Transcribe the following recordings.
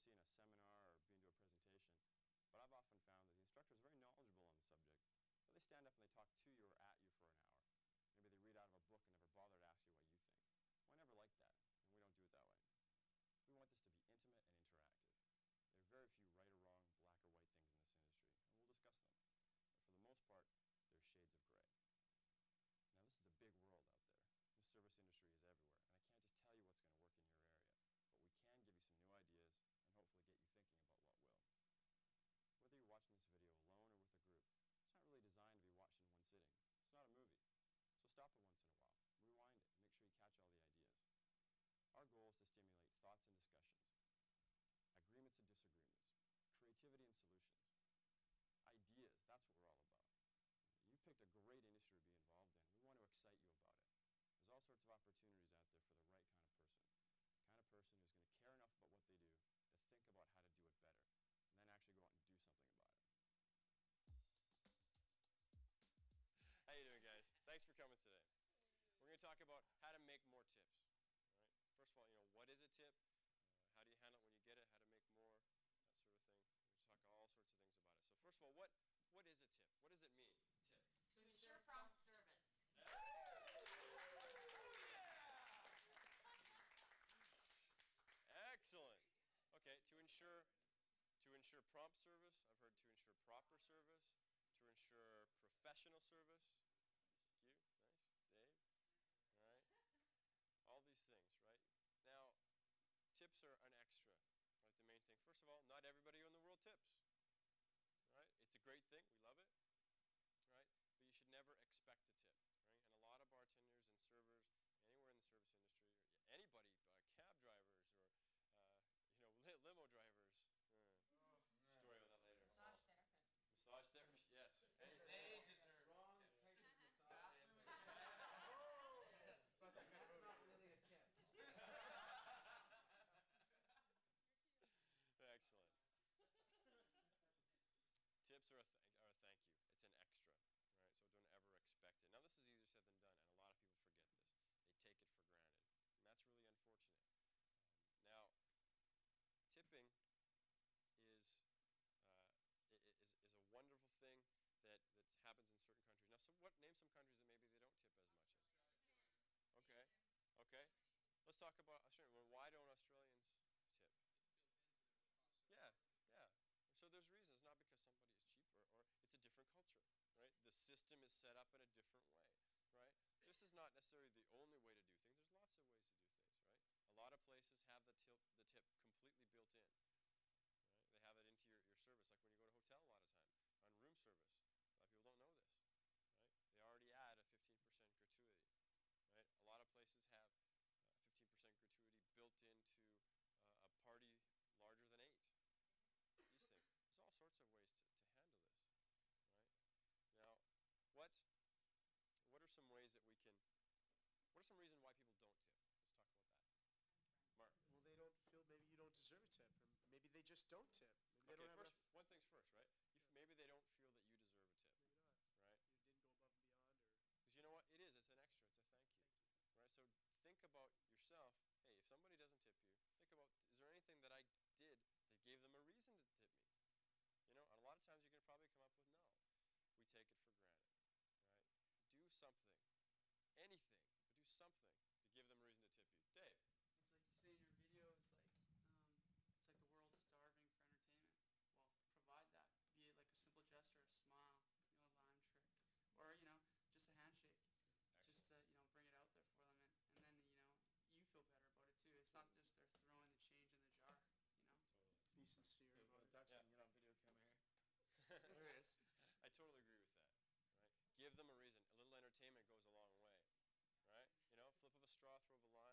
seen a seminar or been to a presentation, but I've often found that the instructor is very knowledgeable on the subject, but they stand up and they talk to you or at you for an hour. Maybe they read out of a book and never bother to ask you what you think. Well, I never like that, and we don't do it that way. We want this to be intimate and interactive. There are very few right or wrong, black or white things in this industry, and we'll discuss them. But for the most part, there's shades of gray. Now, this is a big world out there. This service industry is everywhere, and I can't just tell you what's going to work in your area, but we can give you some new ideas and hopefully get you thinking about what will. Whether you're watching this video alone or with a group, it's not really designed to be watched in one sitting. It's not a movie. So stop it once in a while, rewind it, and make sure you catch all the ideas. Our goal is to stimulate thoughts and discussions, agreements and disagreements, creativity and solutions, ideas. That's what we're all about. You picked a great industry to be involved in. We want to excite you about it. There's all sorts of opportunities out there for the right kind of person. The kind of person who's going to care enough about what they do to think about how to do it better, and then actually go out and do something about it. How you doing, guys? Thanks for coming today. We're going to talk about how to make more tips. All right. First of all, you know, what is a tip? Uh, how do you handle it when you get it? How to make more? That sort of thing. To talk all sorts of things about it. So first of all, what, what is a tip? What does it mean? Tip. To ensure prompt service. Excellent. Okay, to ensure to ensure prompt service, I've heard to ensure proper service, to ensure professional service. Thank you. Nice. Dave. All right. All these things, right? Now, tips are an extra. Right, the main thing. First of all, not everybody in the world tips. Right? It's a great thing. We love it. Right? But you should never expect a tip. Right? And a lot of bartenders and servers anywhere in the service industry, or anybody, uh, cab drivers or uh, you know, li limo drivers. Uh, oh, story on that later. Massage therapists. Massage therapists, yes. Hey, they deserve Wrong tips. type of massage. But that's not really a tip. Excellent. Tips are a, th are a thank you. It's an extra, right? So don't ever expect it. Now, this is easier said than done, and a lot of people forget this. They take it for granted, and that's really unfortunate. Um, now, tipping is, uh, is, is a wonderful thing that, that happens in certain countries. Now, so what, name some countries that maybe they don't tip as much in. Okay, okay. Let's talk about Australia. Well, why don't Australians tip? Yeah, yeah. So there's reasons, not because somebody is cheaper or it's a different culture, right? The system is set up in a different way, right? This is not necessarily the only way to do things. There's lots of ways to do things, right? A lot of places have the, tip, the tip completely built in, right? They have it into your, your service, like when you go to a hotel a lot of time, on room service. A lot of people don't know this, right? They already add a 15% gratuity, right? A lot of places have a 15% gratuity built into uh, a party larger than eight, these things. There's all sorts of ways to, to handle this, right? Now, what, what are some ways that we can, what are some reasons why people don't tip? Let's talk about that. Mark. Well, they don't feel maybe you don't deserve a tip, or maybe they just don't tip. Maybe they okay, don't first, one thing's first, right? You, Maybe they don't feel that you deserve a tip, Maybe not. right? You didn't go above and beyond, or Because you know what? It is. It's an extra. It's a thank you. thank you. right? So think about yourself. Hey, if somebody doesn't tip you, think about is there anything that I did that gave them a reason to tip me? You know, and a lot of times you can probably come up with no. We take it for granted, right? Do something, anything, but do something to give them a reason to tip you. Dave. It's like you say in your video, it's like um, it's like the world's starving for entertainment. Well, provide that. Be it like a simple gesture, a smile, you know, a lime trick, or you know, just a handshake. Just to you know, bring it out there for them, and, and then you know, you feel better about it too. It's not just they're throwing the change in the jar. You know. Totally. Be sincere Hey, about well, it. Duck's Yeah. gonna get on video camera here. There it is. I totally agree with that. Right? Give them a reason. A little entertainment goes a long way. Right? You know, flip of a straw, throw of a lime.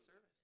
service.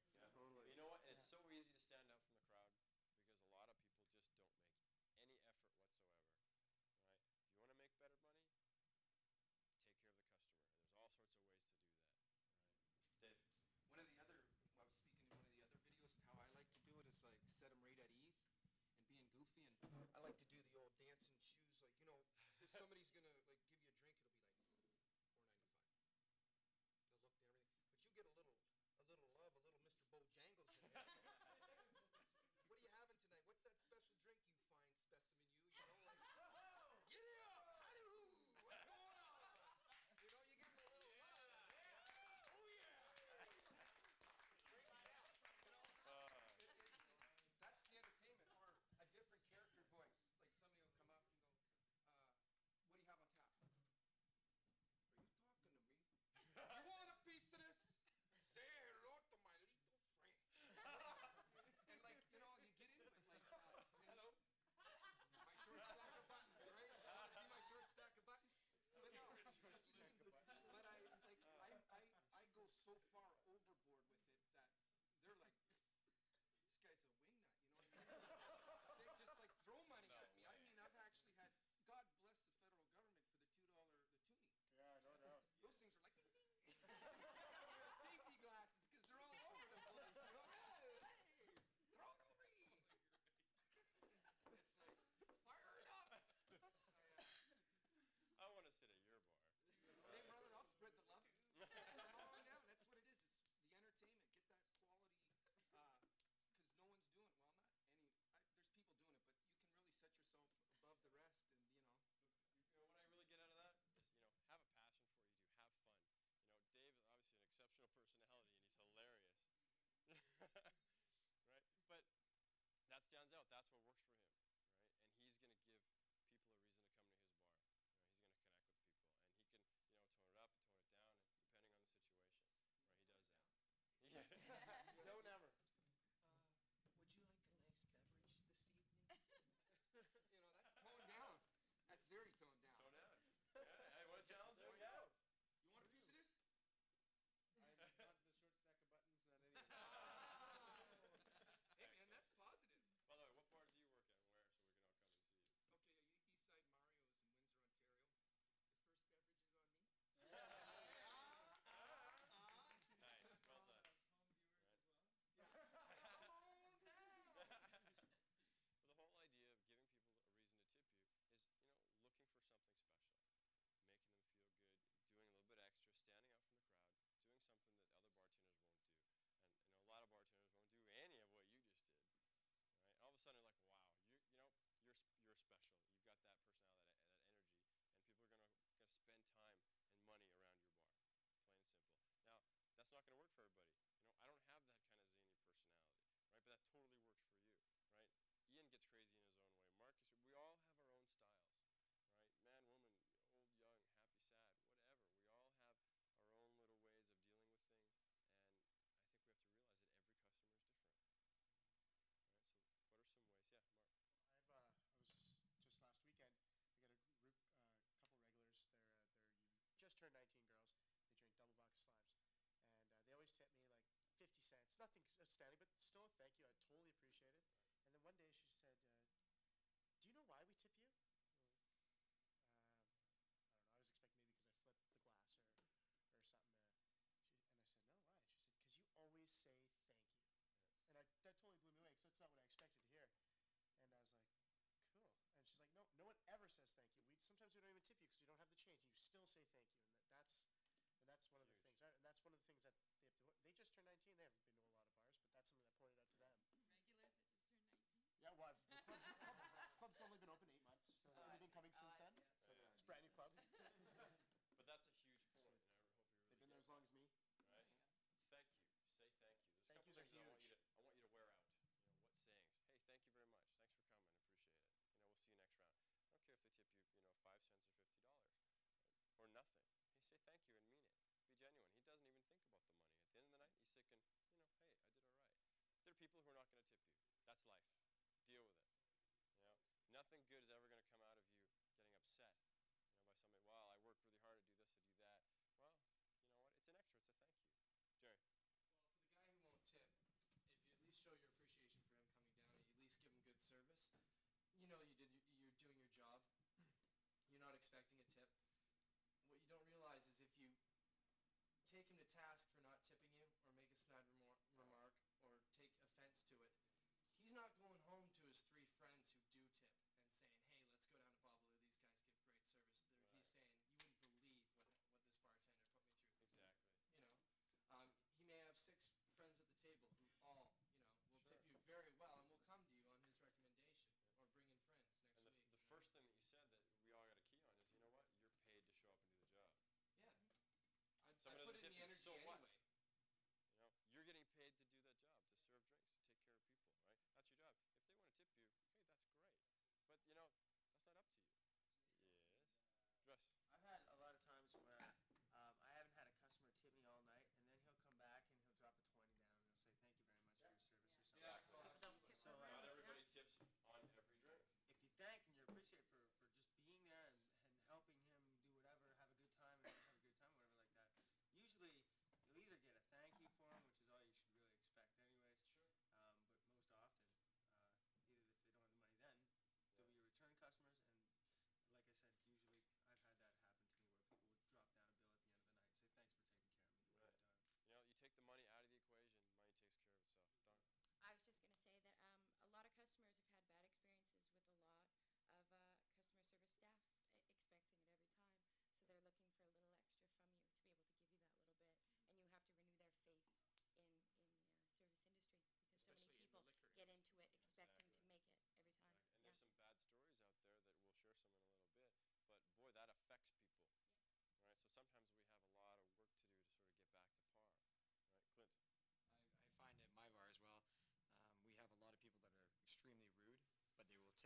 right? But that stands out. That's what works for everybody. It's nothing outstanding, but still a thank you. I totally appreciate it. And then one day she said, uh, do you know why we tip you? Um, I don't know. I was expecting maybe because I flipped the glass or, or something. Uh, she, and I said, no, why? She said, because you always say thank you. Yes. And I, that totally blew me away because that's not what I expected to hear. And I was like, cool. And she's like, no, no one ever says thank you. We Sometimes we don't even tip you because we don't have the change. You still say thank you. And that, that's, and that's one Huge. of the things. I, and that's one of the things that just turned 19. They haven't been to a lot of bars, but that's something I pointed out to them. Regulars that just turned 19? Yeah, well, I've, the club's, club's, club's only been open eight months, so Oh, they've been coming Oh, since then. see. So Yeah. It's a brand new club. But that's a huge point, point. Really They've been there as long as me. get it, Thank you. Say thank you. There's Thank yous are things I want you huge. to, I want you to wear out. You know, what sayings? Hey, thank you very much. Thanks for coming. Appreciate it. You know, we'll see you next round. I don't care if they tip you, you know, five cents or fifty dollars, or nothing. going to tip you. That's life. Deal with it. You know, nothing good is ever going to come out of you getting upset. You know, by somebody. Well, I worked really hard to do this, to do that. Well, you know what? It's an extra. It's a thank you, Jerry. Well, for the guy who won't tip, if you at least show your appreciation for him coming down, you at least give him good service. You know, you did. You're doing your job. You're not expecting a tip. What you don't realize is if you take him to task for not tipping.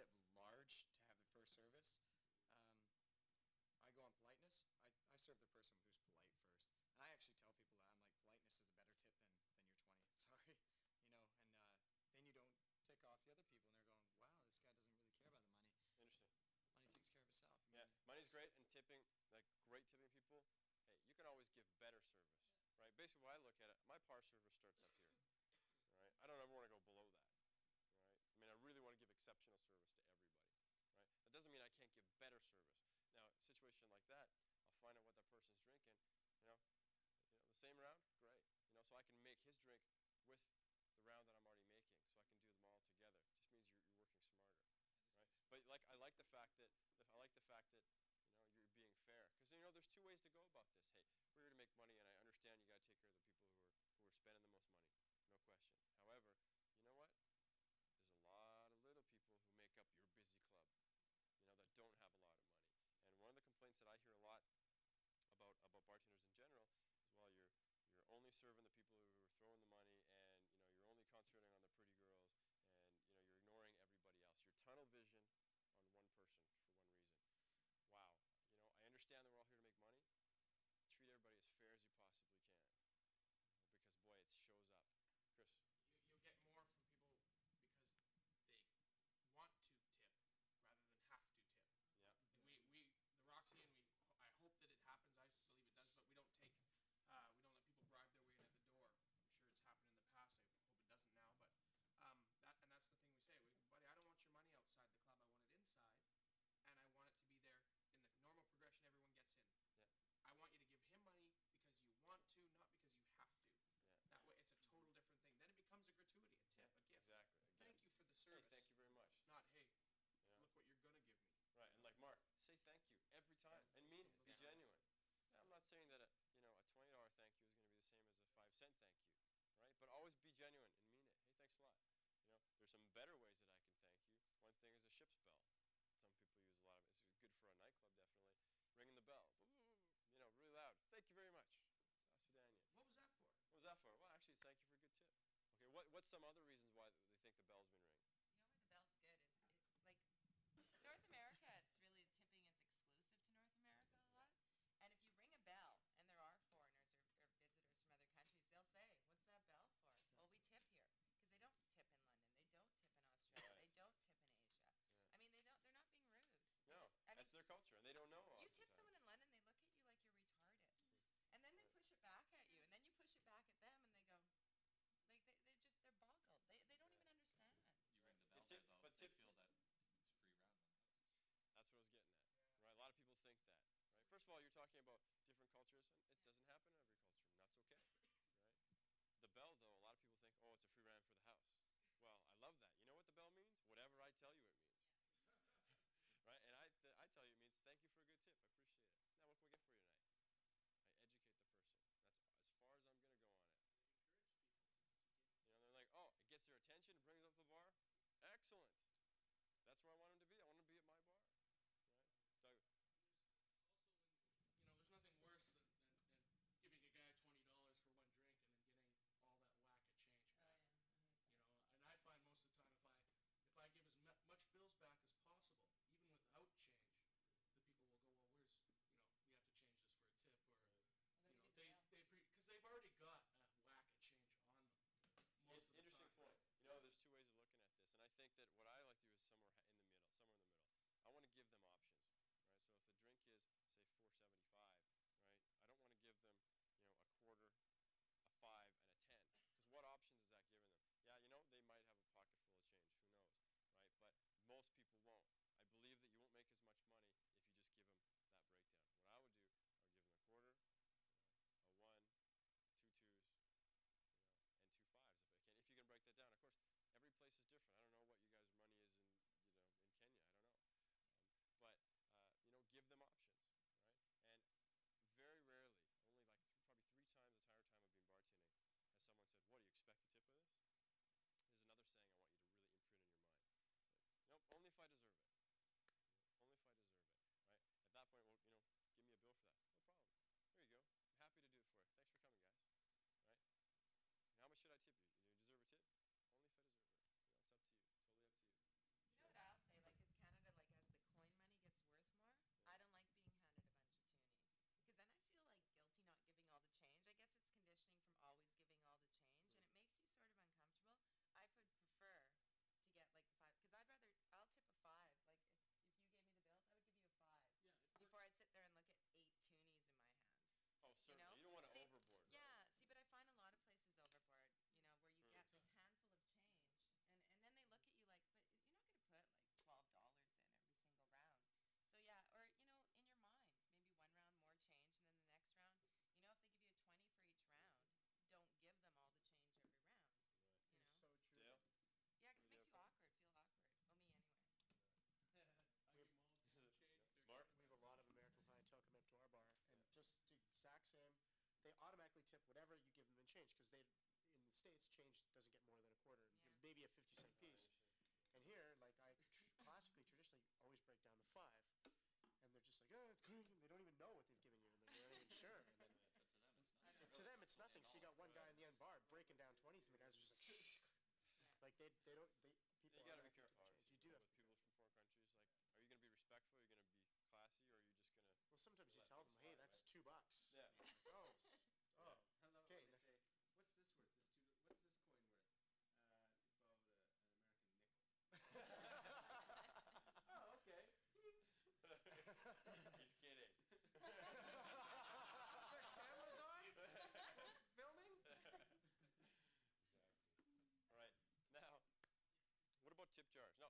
at large to have the first service. Um, I go on politeness. I, I serve the person who's polite first. And I actually tell people that I'm like, politeness is a better tip than, than your 20. Sorry. You know, and uh, then you don't tick off the other people and they're going, wow, this guy doesn't really care about the money. Interesting. Money takes care of itself. I mean, yeah, money's great and tipping, like great tipping people. Hey, you can always give better service, yeah. right? Basically, when I look at it, my par service starts up here, right? I don't ever want to go below. that. I'll find out what that person's drinking. You know, you know, the same round, great. You know, so I can make his drink with the round that I'm already making, so I can do them all together. Just means you're, you're working smarter, right? But like, I like the fact that I like the fact that you know you're being fair, because you know there's two ways to go about this. Hey, we're here to make money, and I understand you got to take care of the people who are who are spending the most money, no question. However, you know what? There's a lot of little people who make up your busy club, you know, that don't have a lot hear a lot about about bartenders in general is well, you're you're only serving the people who are throwing the money, and you know you're only concentrating on the pretty girl, Roxy and me. what's some other reasons why they think the bell's been ringing? like that, right? First of all, you're talking about different cultures, and it doesn't happen in every culture, and that's okay, right? The bell, though, a lot of people think, oh, it's a free ram for the house. Well, I love that. You know what the bell means? Whatever I tell you it means. they automatically tip whatever you give them in change because they in the states change doesn't get more than a quarter, yeah. maybe a fifty cent piece. And here, like I tr- classically traditionally always break down the five, and they're just like, oh, it's green. They don't even know what they've given you, and they're not even sure. And then, but to them, it's, not, to them, it's nothing. So you got one guy in the end bar breaking down twenties, and the guys are just like, Shh. like they they don't they people. You gotta be careful. You do have with people from four countries. Like, are you gonna be respectful? Are you gonna be classy, or are you just gonna? Well, sometimes you tell them, "Hey, that's right? two bucks." Yeah. No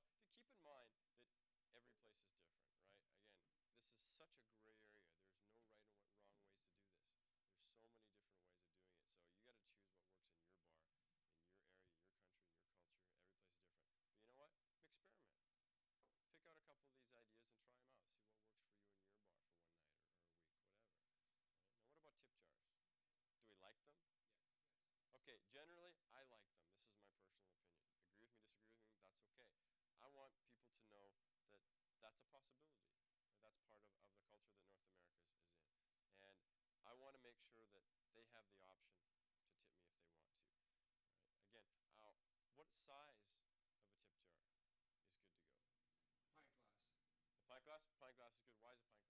culture that North America is, is in. And I want to make sure that they have the option to tip me if they want to. Right. Again, I'll, what size of a tip jar is good to go? Pint glass. A pint glass? Pint glass is good. Why is a pint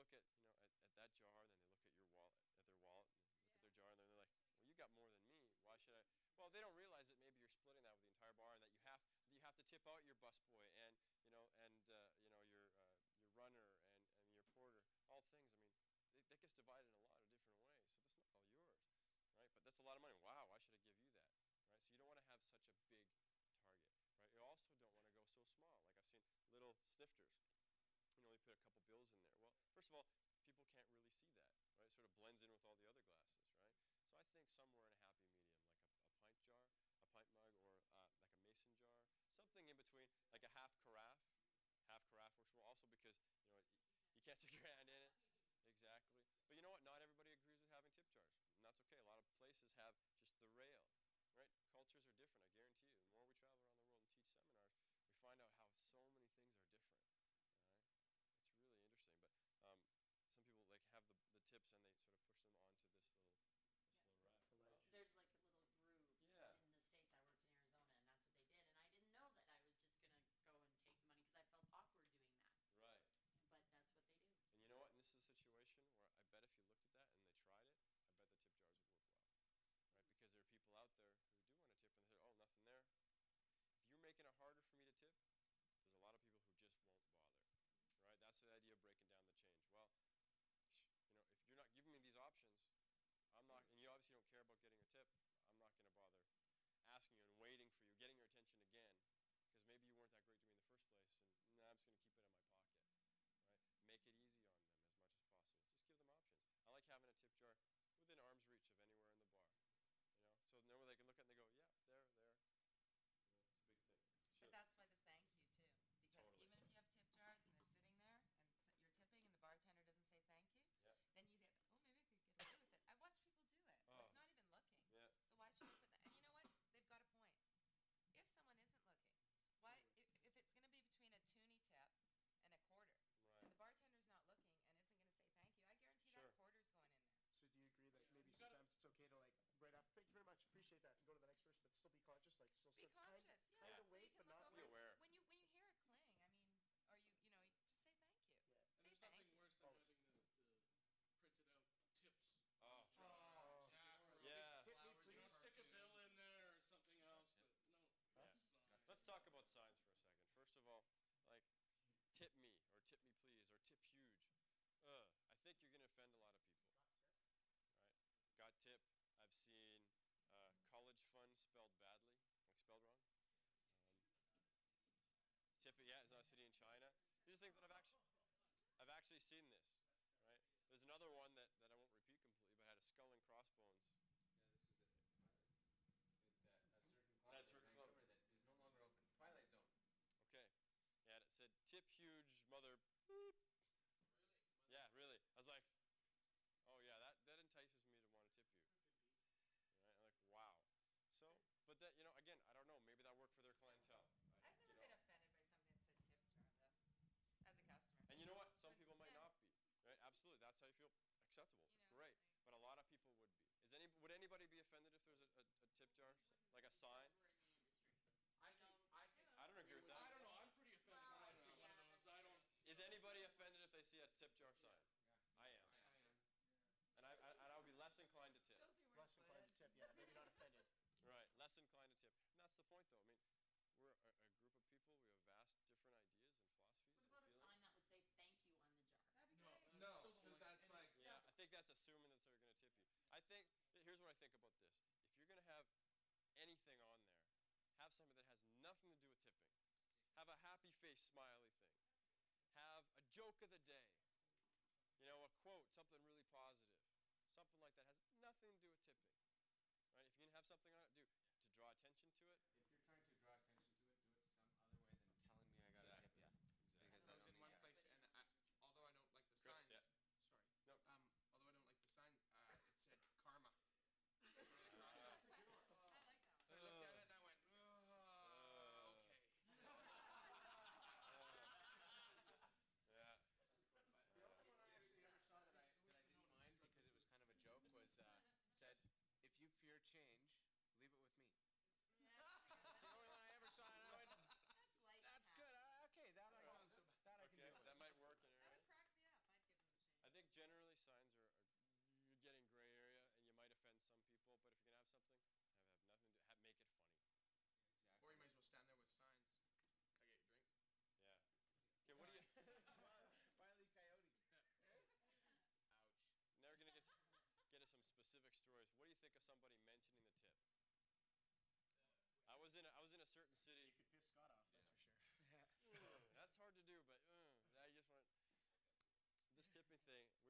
look at you know at, at that jar, and then they look at your wallet, at their wallet, and look at their jar, and then they're like, "Well, you got more than me. Why should I?" Well, they don't realize that maybe you're splitting that with the entire bar, and that you have you have to tip out your busboy and you know and uh, you know your uh, your runner and, and your porter. All things. I mean, it, that gets divided in a lot of different ways. So that's not all yours, right? But that's a lot of money. Wow, why should I give you that, right? So you don't want to have such a big target, right? You also don't want to go so small. Like I've seen little snifters. You know, they put a couple bills in there. Well, first of all, people can't really see that, right? It sort of blends in with all the other glasses, right? So I think somewhere in a happy medium, like a, a pint jar, a pint mug, or uh, like a mason jar, something in between, like a half carafe. Half carafe works well, also because you know you can't stick your hand in it. Exactly. But you know what? Not everybody agrees with having tip jars, and that's okay. A lot of places have just the rail, right? Cultures are different. I guarantee you. The more we travel around the world and teach seminars, we find out how so many things are different. All right, it's really interesting. But um, some people like have the, the tips and they sort of push them onto this little this Yeah. little rack. The ledge. There's like a little groove. 'cause Yeah. In the States, I worked in Arizona, and that's what they did. And I didn't know that I was just going to go and take the money because I felt awkward doing that. Right. But that's what they do. And you know what? And this is a situation where I bet if you looked at that and they tried it, I bet the tip jars would work well. Right? Because there are people out there who do want to tip and they say, oh, nothing there. If you're making it harder for me to tip, there's a lot of people who just won't bother. Right? That's the idea of breaking down the change. Well, you know, if you're not giving me these options, I'm not, and you obviously don't care about getting a tip, I'm not going to bother asking you and waiting for you, getting your attention again, because maybe you weren't that great to me in the first place, and nah, I'm just going to keep it in my pocket right? Make it easy on them as much as possible. Just give them options. I like having a tip jar within arm's reach of anywhere in the bar. You know, so now they can look at it and they go, yeah, there, there. You know, it's a big thing. But that's why the thank you too, because Totally. even if you have tip jars and they're sitting there and s- you're tipping and the bartender doesn't say thank you, Yep. then you get, oh, maybe I could get away with it. I watch people do it. where It's Oh. not even looking. Yeah. So why should you put that? And you know what? They've got a point. If someone isn't looking, why? If, if it's going to be between a toonie tip and a quarter, Right. and the bartender's not looking and isn't going to say thank you, I guarantee Sure. that quarter's going in there. So do you agree that Yeah, maybe you gotta- sometimes it's okay to like right after thank you very much appreciate that and go to the next person but still be conscious like still Be sort of kind- conscious, yeah. kind of so you can but look not over Be aware. when you when you hear a cling. I mean, or you you know, just say thank you. Yeah. And Say there's thank nothing you. worse than Oh. having the, the printed out tips. Oh. jar. Oh. yeah. Yeah. Flowers, you know, please. stick a bill in there or something else, but no. Yeah. Let's talk about signs for a second. First of all, like, tip me or tip me please or tip huge. Ugh, I think you're going to offend a lot of people. Right? Got tip. I've seen uh, college fund spelled badly, like spelled wrong. Um, tip it, yeah, it's not a city in China. These are things that I've actually, I've actually seen this. Right? There's another one that, that I won't repeat completely, but had a skull and crossbones. Yeah, this was Twilight. That a certain club That is no longer open. Twilight Zone. Okay. Yeah, it said tip huge mother beep. Really? Yeah, really. I was like, oh yeah, that, that entices me to want to tip you. Right? I'm like, wow. So, but that you know, again, I don't know. Maybe that worked for their clientele. I- I've you never know. been offended by something that said tip jar though, as a customer. And you know what? Some But, people might yeah. not be. Right? Absolutely. That's how you feel acceptable. You know, Great. like- But a lot of people would be. Is any would anybody be offended if there's a, a, a tip jar, like a sign? We're in the industry. I think. I think. I don't agree with that. I don't know. I'm pretty offended Well, when I see yeah, one of those. I don't. Is anybody offended if they see a tip jar sign? Yeah. I am. I am. And I, I, and I would be less inclined to tip. Shows me where less inclined to tip yeah maybe not offended Right, less inclined to tip. And that's the point, though. I mean, we're a, a group of people. We have vast different ideas and philosophies What and about a feelings. sign that would say thank you on the jar? That'd be No, great. I No, still don't because like that's any- like. Yeah, I think that's assuming that they're going to tip you. I think here's what I think about this. If you're going to have anything on there, have something that has nothing to do with tipping. Have a happy face smiley thing. Have a joke of the day. You know, a quote, something really positive. Something like that has nothing to do with tipping. Right? If you're to have something on it, do to draw attention to it. We.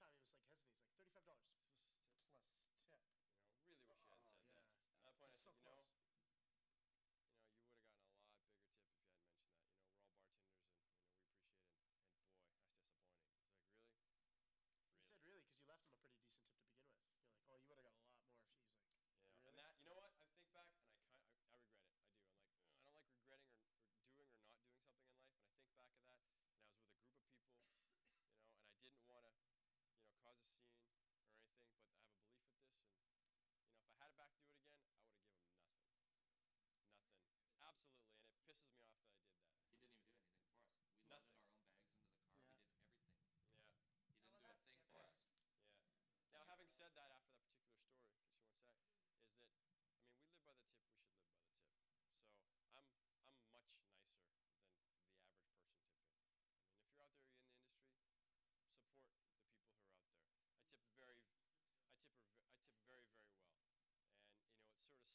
time, he was like hesitant. He's like thirty-five dollars plus tip. You know, really wish you hadn't oh, said that. At that point, I said, so you know.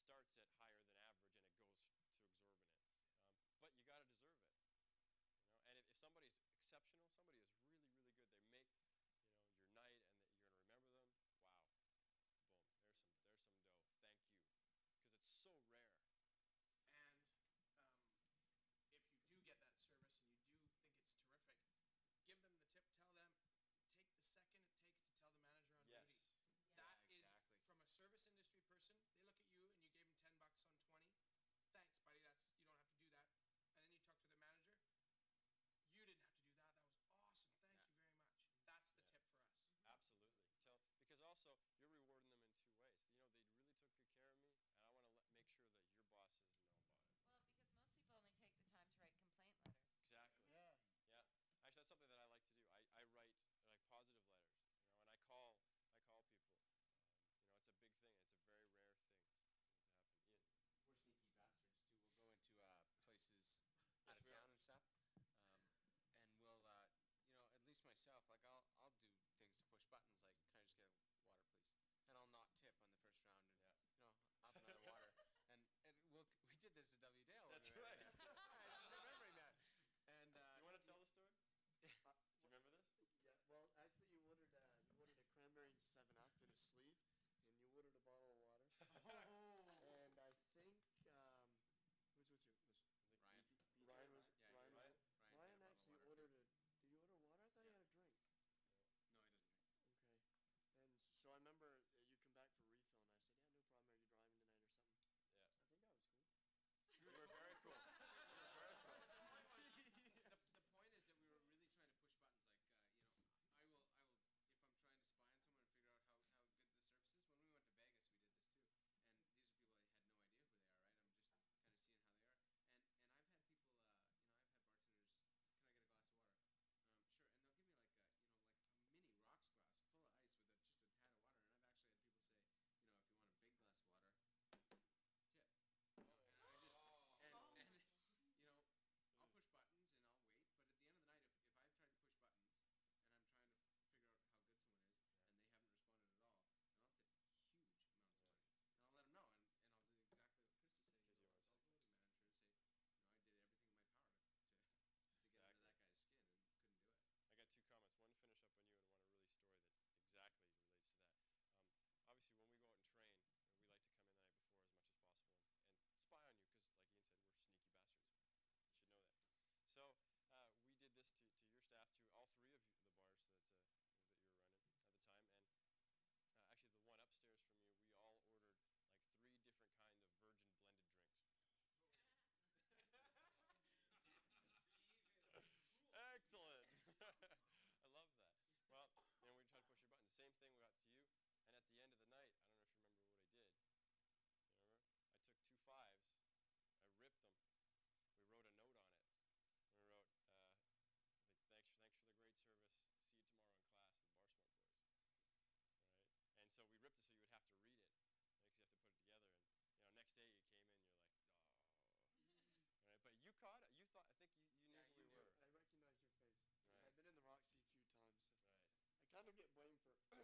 starts at higher. yourself. Like I'll I'll do things to push buttons. Like, can I just get water, please? And I'll not tip on the first round. And, yeah. You know, up another water. And, and we'll, we did this to W. Dale. That's we right. I'm just remembering that. And uh, you want to tell the story? Uh, Do you remember this? Yeah. Well, actually, you ordered a, uh, you ordered a cranberry Seven Up in a sleeve, remember of get blamed for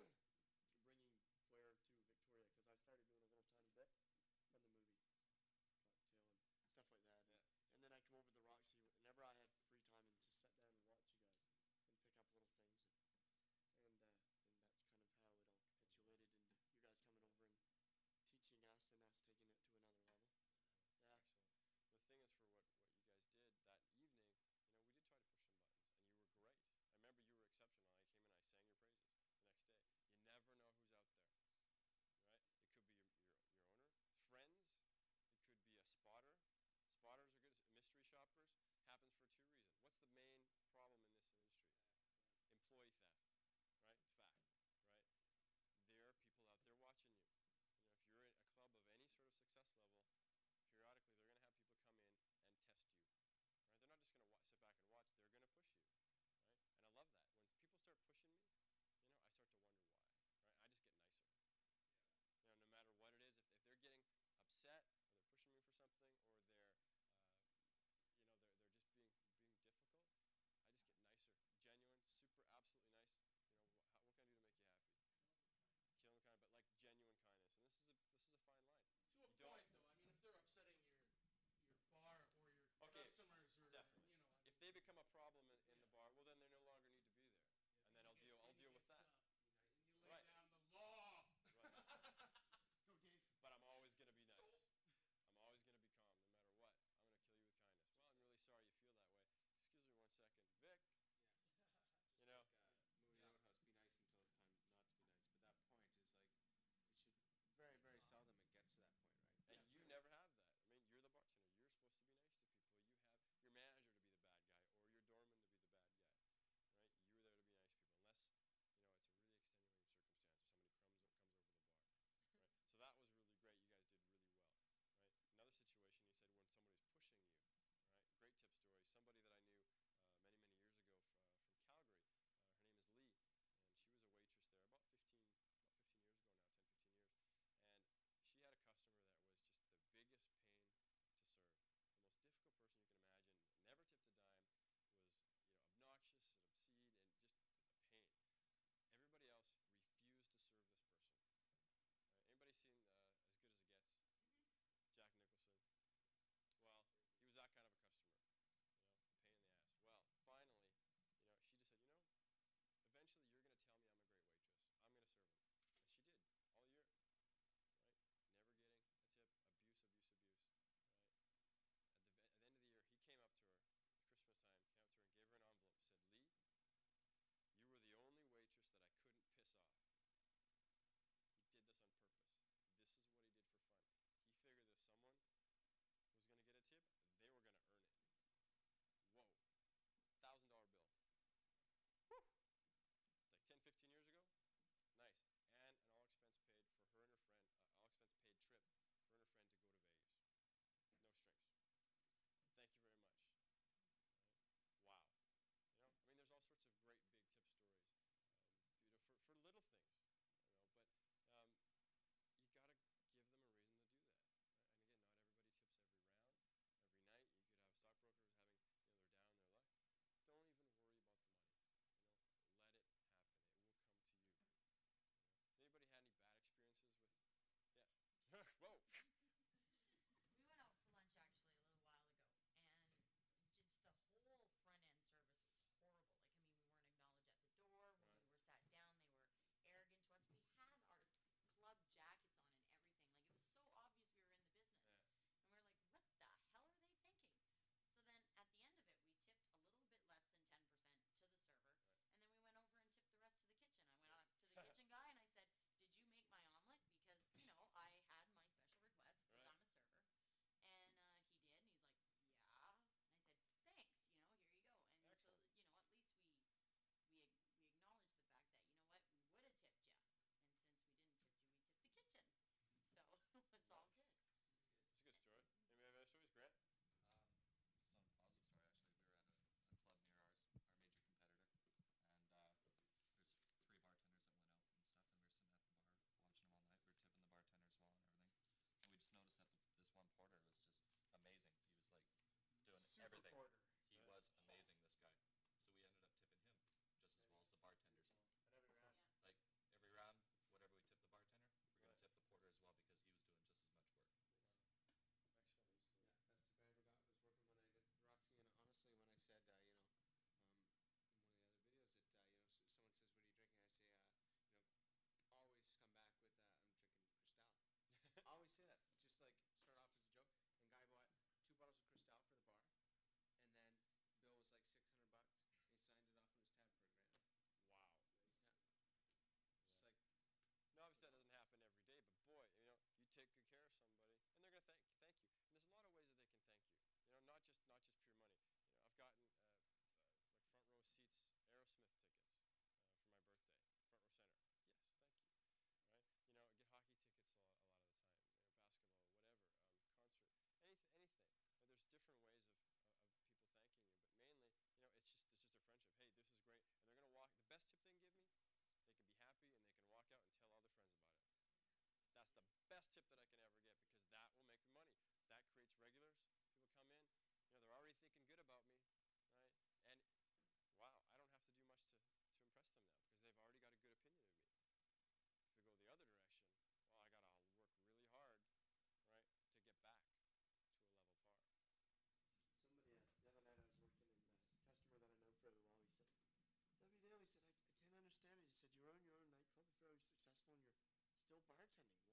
bartending.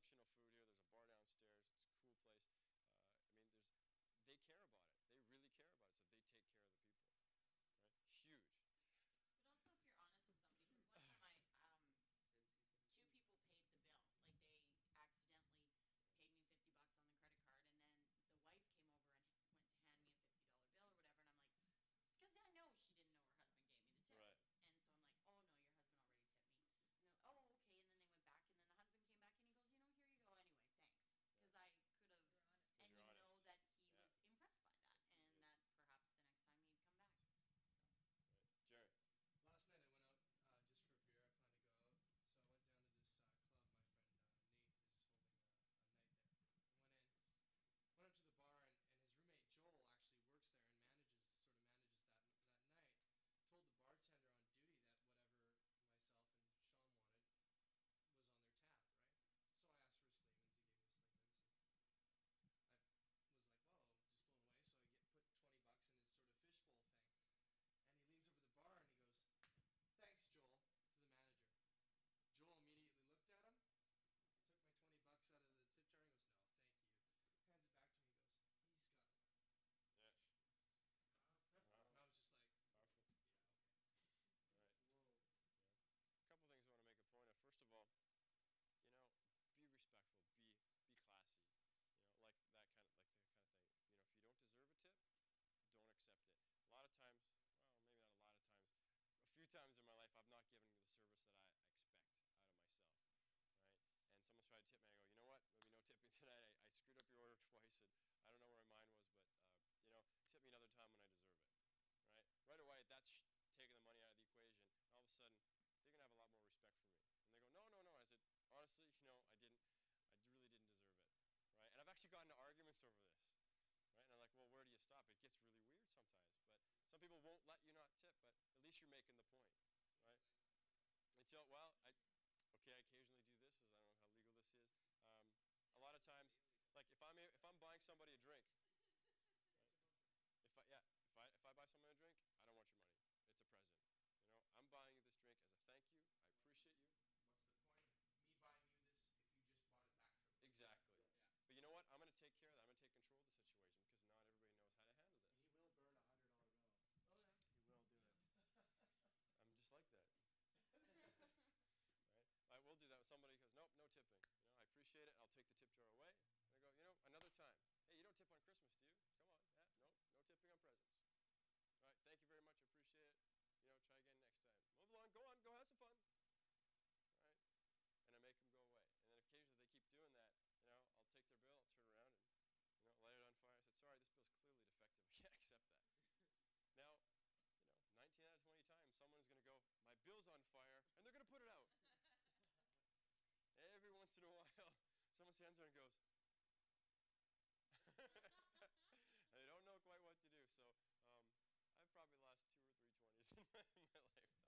exceptional food here. got into arguments over this. Right? And I'm like, well, where do you stop? It gets really weird sometimes. But some people won't let you not tip, but at least you're making the point. Right? Until, well, I, okay, I occasionally do this, as I don't know how legal this is. Um, a lot of times, like if I'm, if I'm buying somebody a drink, appreciate it. I'll take the tip jar away. And I go, you know, another time. Hey, you don't tip on Christmas, do you? Come on. Yeah, no, no tipping on presents. All right, thank you very much. Appreciate it. You know, try again next time. Move along. Go on. Go have some fun. All right. And I make them go away. And then occasionally they keep doing that. You know, I'll take their bill, I'll turn around and, you know, light it on fire. I said, sorry, this bill's clearly defective. I can't accept that. now, you know, 19 out of 20 times someone's going to go, my bill's on fire. end zone and goes. they don't know quite what to do. So um, I've probably lost two or three 20s in my, in my lifetime.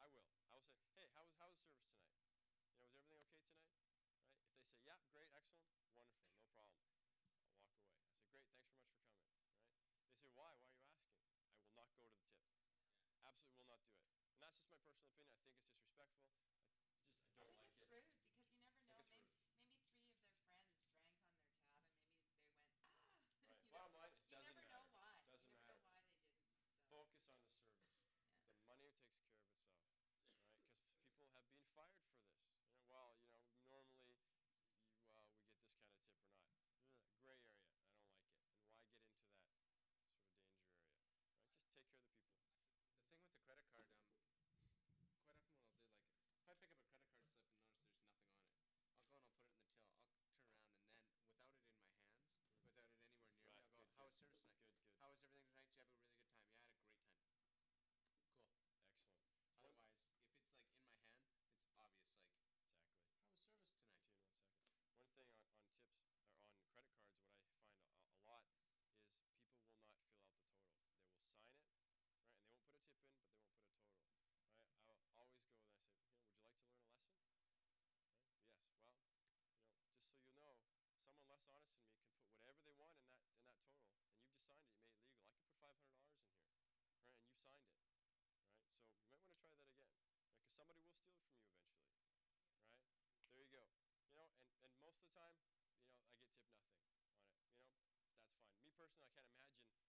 I will. I will say, hey, how was how was service tonight? You know, was everything okay tonight? Right? If they say, yeah, great, excellent, wonderful, no problem, I'll walk away. I say, great, thanks very much for coming. Right? They say, why? Why are you asking? I will not go to the tip. Absolutely will not do it. And that's just my personal opinion. I think it's disrespectful. I just I don't I think like it's it. Rude. time, you know, I get tipped nothing on it. You know, that's fine. Me personally, I can't imagine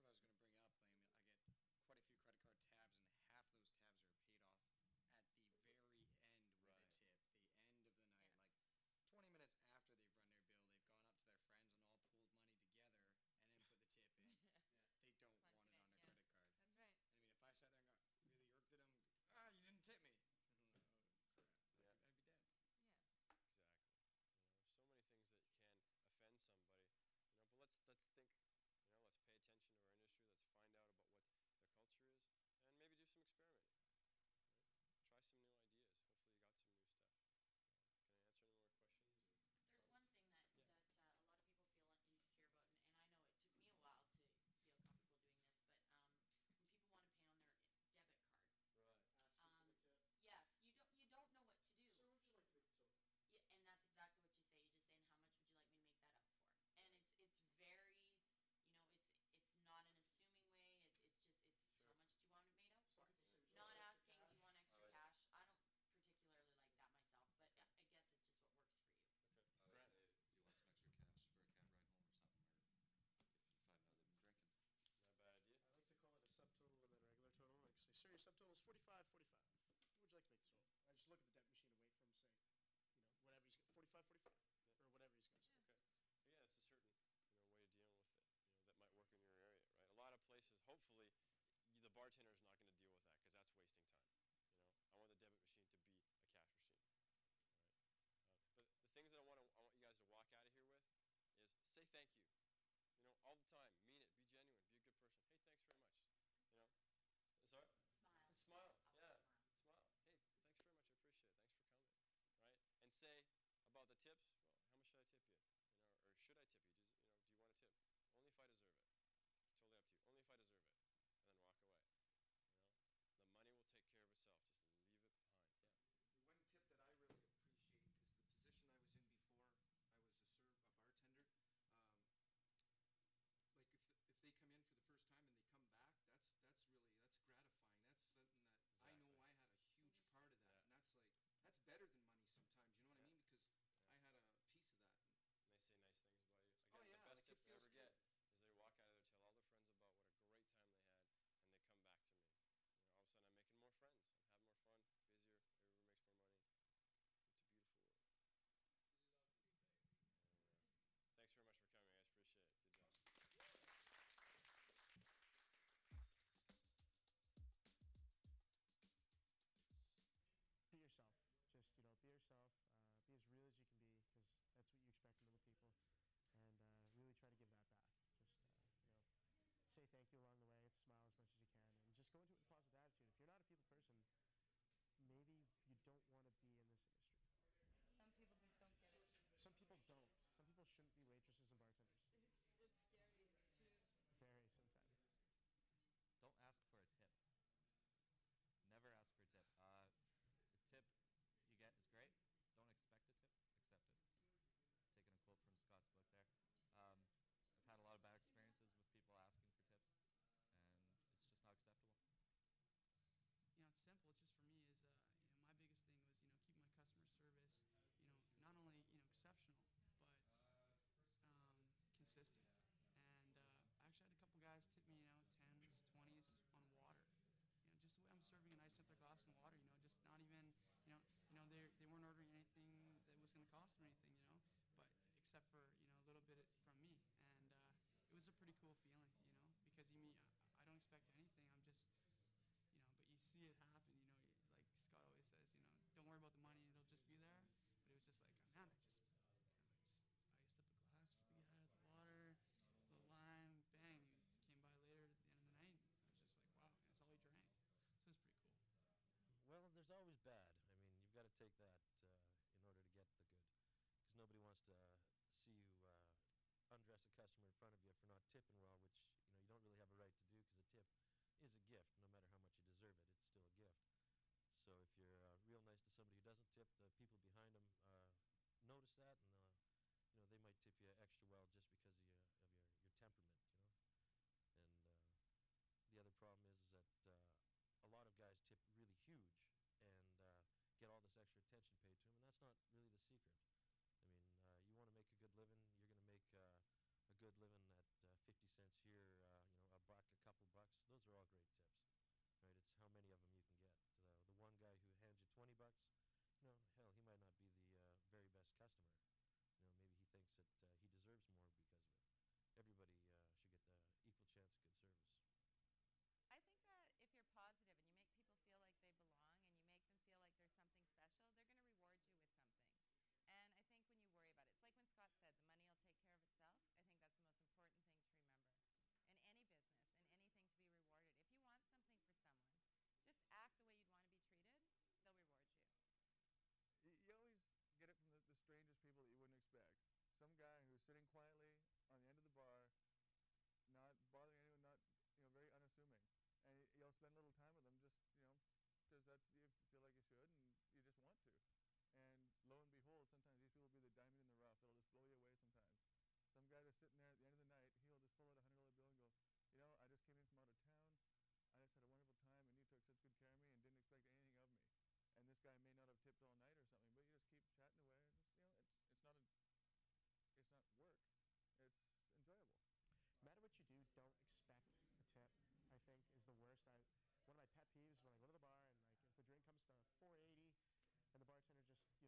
what I was going look at the debit machine and wait for him to say, you know, whatever he's got, 45, 45, yeah. or whatever he's going to yeah. Okay. Yeah, it's a certain you know, way of dealing with it you know, that might work in your area, right? A lot of places, hopefully, the bartender is not going to deal with that because that's wasting time. You know, I want the debit machine to be a cash machine. Right? Uh, but the things that I want, I want you guys to walk out of here with is say thank you. You know, all the time. Them anything, you know, but except for, you know, a little bit from me. And uh, it was a pretty cool feeling, you know, because you mean, I, don't expect anything. I'm just, you know, but you see it happen, you know, like Scott always says, you know, don't worry about the money, it'll just be there. But it was just like, man, I just, you know, I up a glass for the guy, the water, the lime, bang, he came by later at the end of the night. I was just like, wow, and that's all he drank. So it's pretty cool. Well, there's always bad. I mean, you've got to take that uh, in order to get the good, because nobody wants to uh, see you uh, undress a customer in front of you for not tipping well, which you know you don't really have a right to do, because a tip is a gift. No matter how much you deserve it, it's still a gift. So if you're uh, real nice to somebody who doesn't tip, the people behind them uh, notice that, and uh, you know they might tip you extra well just because of your of your, your temperament, you know. And uh, the other problem is, is that uh, a lot of guys tip really huge and uh, get all this extra attention paid to them, and that's not really the secret. I mean, uh, you want to make a good living, you're going to make uh, a good living at uh, 50 cents here, uh, you know, a buck, a couple bucks. Those are all great tips, right? It's how many of them you can get. The, the one guy who hands you 20 bucks, know, hell, he might not be the uh, very best customer. You know, maybe he thinks that uh, he deserves more because of it. Everybody uh, should get the equal chance of good service. I think that if you're positive and you make people feel like they belong and you make them feel like there's something special, they're going to reward you with something. And I think when you worry about it, it's like when Scott said, the money will take care of itself. I think that's the most important thing to remember in any business, in anything to be rewarded. If you want something for someone, just act the way you'd want to be treated, they'll reward you. You, you always get it from the, the strangest people that you wouldn't expect. Some guy who's sitting quietly on the end of the bar, not bothering anyone, not you know, very unassuming, and y- you'll spend little time with them just you know, because that's you feel like you should and you just want to. And lo and behold, sometimes these people will be the diamond in the rough. It'll just blow you away sometimes. Some guy that's sitting there at the end of the night, he'll just pull out a hundred dollar bill and go, you know, I just came in from out of town. I just had a wonderful time, and you took such good care of me and didn't expect anything of me. And this guy may not have tipped all night or something, but you just keep chatting away, and just you know, it's it's not a, it's not work, it's enjoyable. No matter what you do, don't expect a tip. I think is the worst. I one of my pet peeves when I go to the bar and like if the drink comes to 480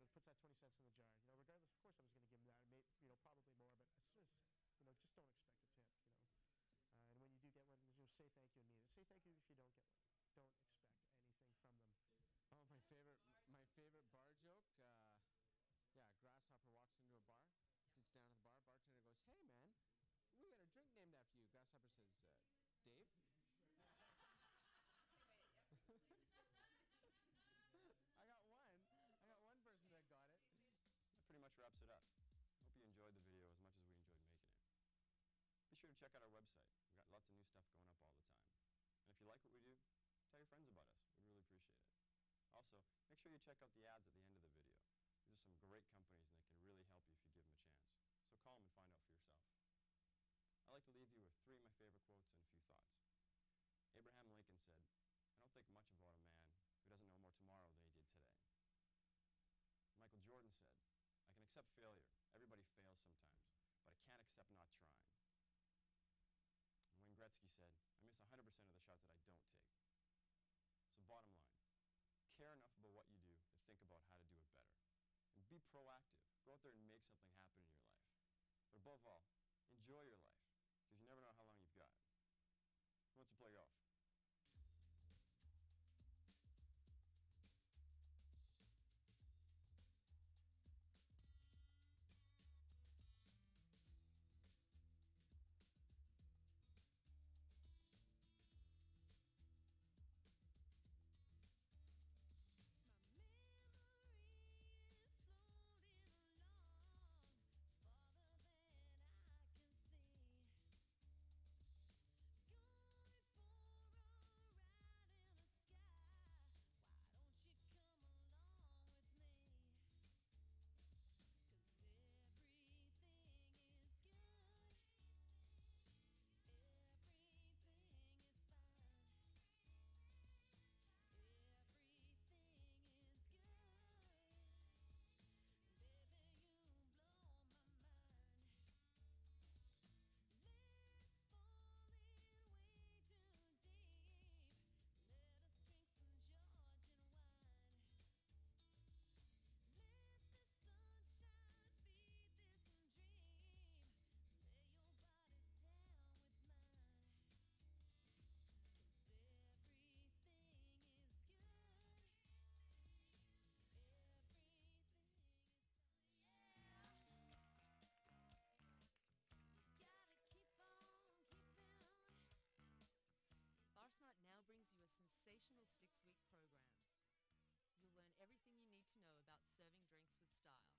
and the bartender just you know puts that 20 cents in the jar. You know, regardless, of course, I was going to give him that. May, you know, probably more, but soon as you know, just don't expect a tip. You know, uh, and when you do get one, you know, say thank you and mean it. Say thank you if you don't get one. Don't expect anything from them. Oh, my favorite, my favorite bar joke. Uh, yeah, grasshopper walks into a bar, sits down at the bar. Bartender goes, "Hey, man, we got a drink named after you." Grasshopper says, uh, "Dave." I got one. I got one person that got it. That pretty much wraps it up. Hope you enjoyed the video as much as we enjoyed making it. Be sure to check out our website. We've got lots of new stuff going up all the time. And if you like what we do, tell your friends about us. We'd really appreciate it. Also, make sure you check out the ads at the end of the video. These are some great companies and they can really help you if you give them a chance. So call them and find out for yourself. I'd like to leave you with three of my favorite quotes and a few thoughts. Abraham Lincoln said, I don't think much about a man who doesn't know more tomorrow than he did today. Michael Jordan said, accept failure. Everybody fails sometimes, but I can't accept not trying. And Wayne Gretzky said, I miss 100% of the shots that I don't take. So, bottom line, care enough about what you do to think about how to do it better. And be proactive. Go out there and make something happen in your life. But above all, enjoy your life, because you never know how long you've got. Who wants to play golf? Sensational six week program. You'll learn everything you need to know about serving drinks with style.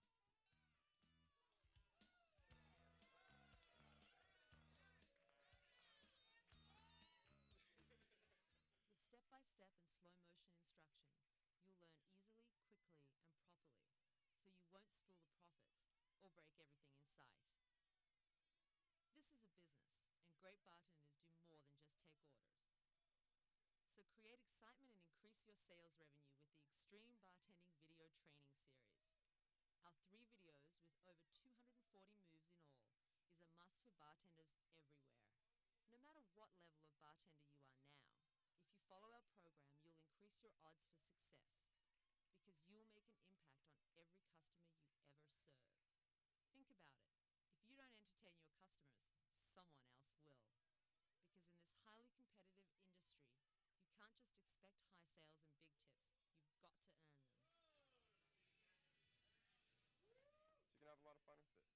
With step by step and slow motion instruction, you'll learn easily, quickly, and properly so you won't spoil the profits or break everything in sight. This is a business, and great bartenders do more than just take orders. So create excitement and increase your sales revenue with the Extreme Bartending Video Training Series. Our three videos with over 240 moves in all is a must for bartenders everywhere. No matter what level of bartender you are now, if you follow our program, you'll increase your odds for success because you'll make an impact on every customer you ever serve. Think about it. If you don't entertain your customers, someone else will. Because in this highly competitive industry, you can't just expect high sales and big tips. You've got to earn them. So you can have a lot of fun with it.